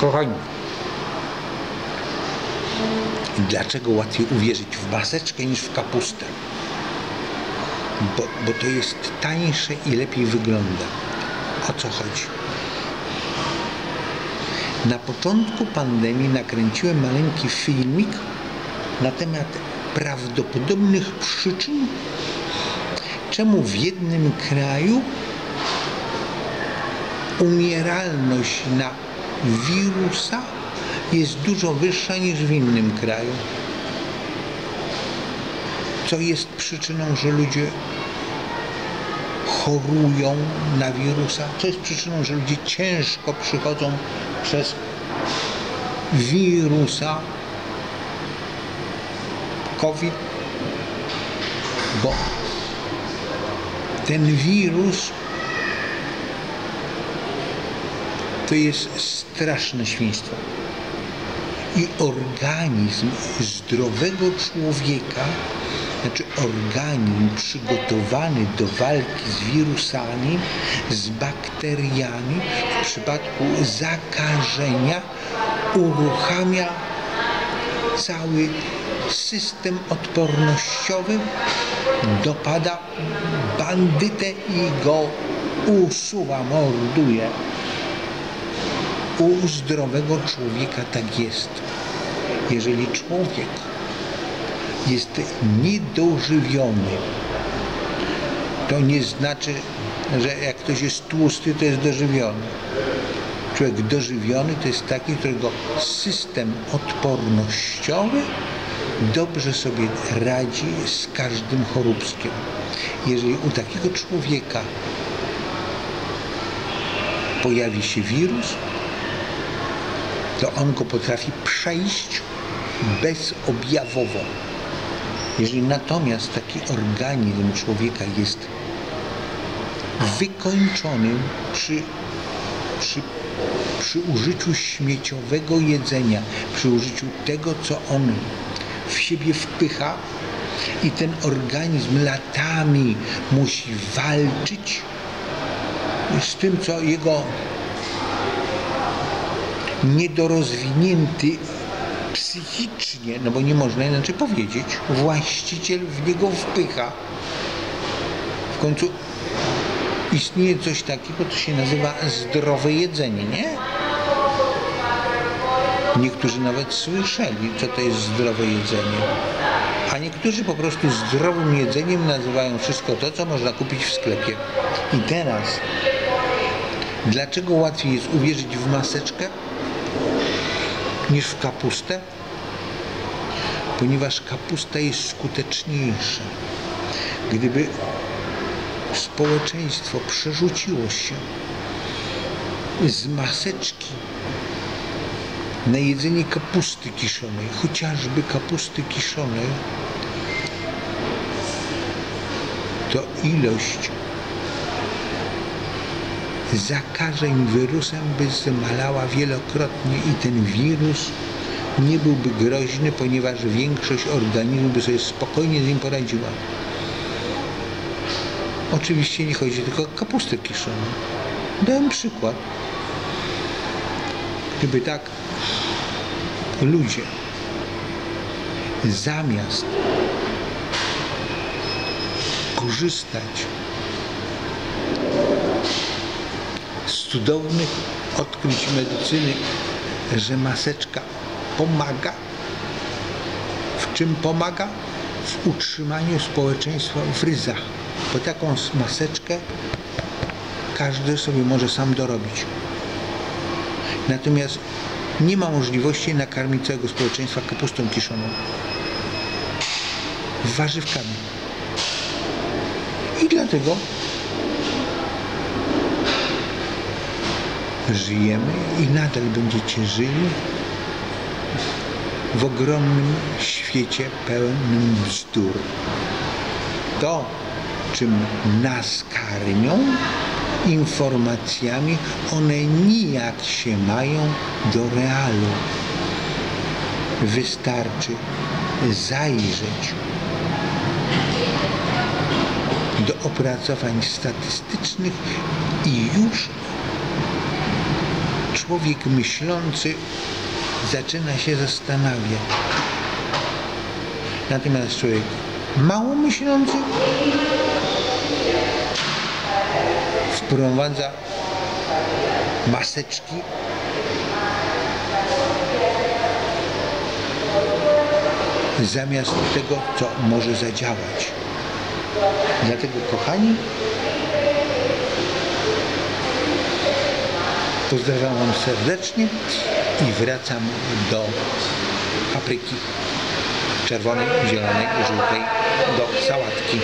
Kochani, dlaczego łatwiej uwierzyć w maseczkę niż w kapustę? Bo, bo to jest tańsze i lepiej wygląda. O co chodzi? Na początku pandemii nakręciłem maleńki filmik na temat prawdopodobnych przyczyn, czemu w jednym kraju umieralność na wirusa jest dużo wyższa niż w innym kraju. Co jest przyczyną, że ludzie chorują na wirusa? Co jest przyczyną, że ludzie ciężko przychodzą przez wirusa COVID? Bo ten wirus to jest straszne świństwo. I organizm zdrowego człowieka, znaczy organizm przygotowany do walki z wirusami, z bakteriami, w przypadku zakażenia uruchamia cały system odpornościowy, dopada bandytę i go usuwa, morduje. U zdrowego człowieka tak jest. Jeżeli człowiek jest niedożywiony, to nie znaczy, że jak ktoś jest tłusty, to jest dożywiony. Człowiek dożywiony to jest taki, którego system odpornościowy dobrze sobie radzi z każdym choróbskiem. Jeżeli u takiego człowieka pojawi się wirus, to on go potrafi przejść bezobjawowo. Jeżeli natomiast taki organizm człowieka jest wykończony przy, przy, przy użyciu śmieciowego jedzenia, przy użyciu tego, co on w siebie wpycha i ten organizm latami musi walczyć z tym, co jego niedorozwinięty psychicznie, no bo nie można inaczej powiedzieć, właściciel w niego wpycha. W końcu istnieje coś takiego, co się nazywa zdrowe jedzenie, nie? Niektórzy nawet słyszeli, co to jest zdrowe jedzenie. A niektórzy po prostu zdrowym jedzeniem nazywają wszystko to, co można kupić w sklepie. I teraz, dlaczego łatwiej jest uwierzyć w maseczkę niż w kapustę? Ponieważ kapusta jest skuteczniejsza. Gdyby społeczeństwo przerzuciło się z maseczki na jedzenie kapusty kiszonej, chociażby kapusty kiszonej, to ilość zakażeń wirusem by zmalała wielokrotnie i ten wirus nie byłby groźny, ponieważ większość organizmu by sobie spokojnie z nim poradziła. Oczywiście nie chodzi tylko o kapustę kiszoną. Dałem przykład. Gdyby tak ludzie zamiast korzystać cudownych odkryć medycyny, że maseczka pomaga. W czym pomaga? W utrzymaniu społeczeństwa w ryzach. Bo taką maseczkę każdy sobie może sam dorobić. Natomiast nie ma możliwości nakarmić całego społeczeństwa kapustą kiszoną. Warzywkami. I dlatego żyjemy i nadal będziecie żyli w ogromnym świecie pełnym bzdur. To, czym nas karmią, informacjami, one nijak się mają do realu. Wystarczy zajrzeć do opracowań statystycznych i już człowiek myślący zaczyna się zastanawiać. Natomiast człowiek mało myślący wprowadza maseczki zamiast tego, co może zadziałać. Dlatego, kochani, pozdrawiam Wam serdecznie i wracam do papryki czerwonej, zielonej, żółtej, do sałatki.